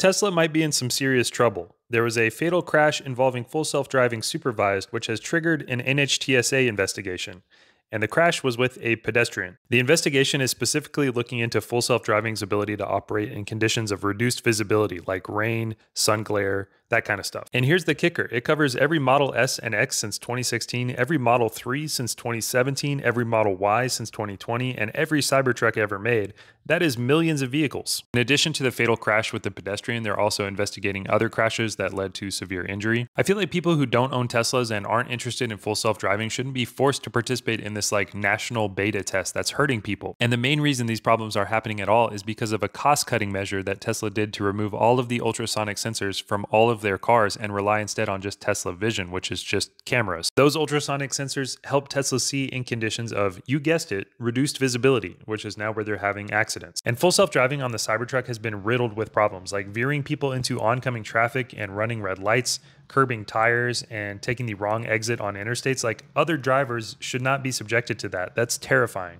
Tesla might be in some serious trouble. There was a fatal crash involving full self driving supervised, which has triggered an NHTSA investigation and the crash was with a pedestrian. The investigation is specifically looking into full self driving's ability to operate in conditions of reduced visibility like rain, sun glare, that kind of stuff. And here's the kicker it covers every Model S and X since 2016, every Model 3 since 2017, every Model Y since 2020, and every Cybertruck ever made. That is millions of vehicles. In addition to the fatal crash with the pedestrian, they're also investigating other crashes that led to severe injury. I feel like people who don't own Teslas and aren't interested in full self driving shouldn't be forced to participate in this like national beta test that's hurting people. And the main reason these problems are happening at all is because of a cost cutting measure that Tesla did to remove all of the ultrasonic sensors from all of of their cars and rely instead on just Tesla Vision, which is just cameras. Those ultrasonic sensors help Tesla see in conditions of, you guessed it, reduced visibility, which is now where they're having accidents. And full self driving on the Cybertruck has been riddled with problems like veering people into oncoming traffic and running red lights, curbing tires, and taking the wrong exit on interstates. Like other drivers should not be subjected to that. That's terrifying.